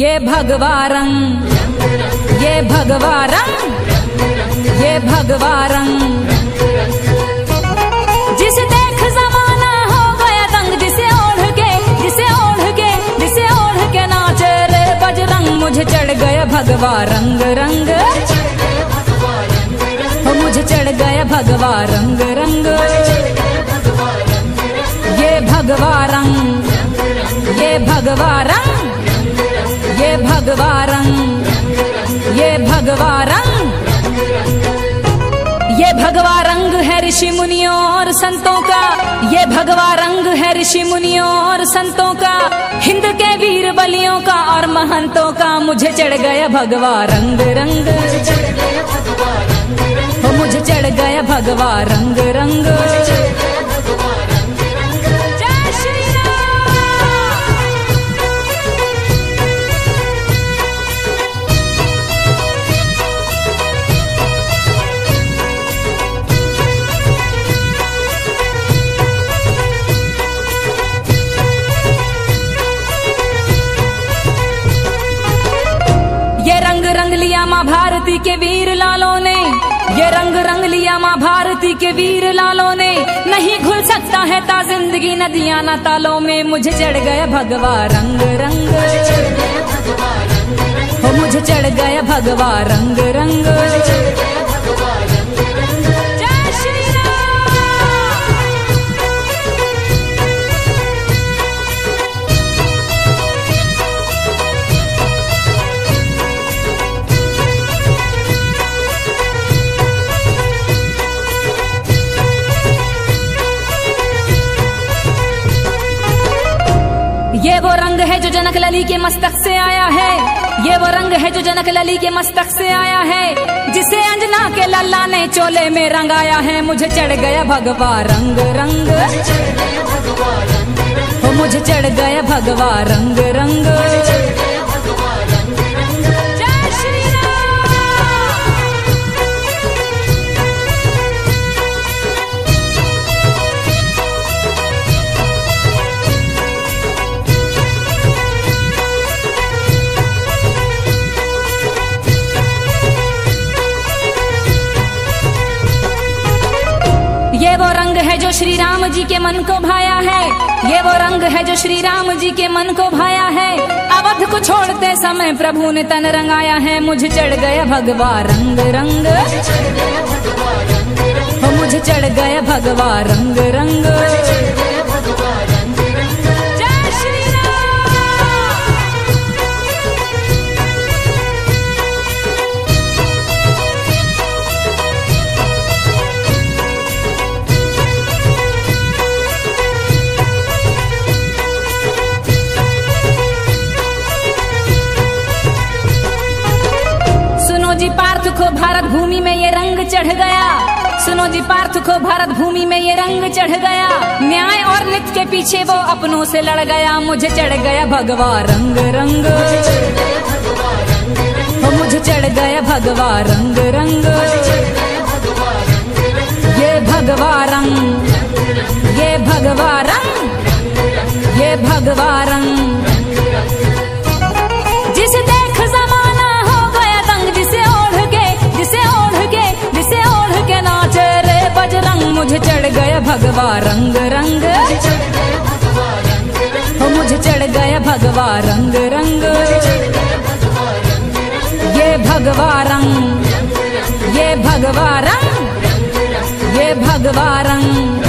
ये भगवा रंग ये भगवा रंग ये भगवा रंग जिसे देख जमाना हो गया दंग, जिसे ओढ़ के जिसे ओढ़ के जिसे ओढ़ के नाचे रे बजरंग मुझे चढ़ गया भगवा रंग। रंग मुझे चढ़ गया भगवा रंग। रंग ये भगवा रंग ये भगवा रंग भगवा रंग ये भगवा रंग ये भगवा रंग है ऋषि मुनियों और संतों का। ये भगवा रंग है ऋषि मुनियों और संतों का। हिंद के वीर बलियों का और महंतों का मुझे चढ़ गया भगवा रंग। रंग मुझे चढ़ गया भगवा रंग रंग। रंग लिया माँ भारती के वीर लालों ने। ये रंग रंग लिया माँ भारती के वीर लालों ने। नहीं घुल सकता है ता ज़िंदगी नदियाँ ना तालों में। मुझे चढ़ गया भगवा रंग रंग। मुझे चढ़ गया भगवा रंग रंग। वो रंग है जो जनक लली के मस्तक से आया है। ये वो रंग है जो जनक लली के मस्तक से आया है। जिसे अंजना के लल्ला ने चोले में रंगाया है। मुझे चढ़ गया भगवा रंग रंग। मुझे चढ़ गया भगवा रंग रंग। श्री राम जी के मन को भाया है। ये वो रंग है जो श्री राम जी के मन को भाया है। अवध को छोड़ते समय प्रभु ने तन रंगाया है। मुझे चढ़ गया भगवा रंग रंग। मुझे चढ़ गया भगवा रंग रंग। जी पार्थ को भारत भूमि में ये रंग चढ़ गया। सुनो जी पार्थ को भारत भूमि में ये रंग चढ़ गया। न्याय और नित्य के पीछे वो अपनों से लड़ गया। मुझे चढ़ गया भगवा रंग रंग। मुझे चढ़ गया भगवा रंग रंग। ये भगवा रंग, ये भगवा रंग, ये भगवा रंग। भगवा रंग रंग। हो मुझे चढ़ गया भगवा रंग रंग। ये भगवा रंग, ये भगवा रंग, ये भगवा रंग।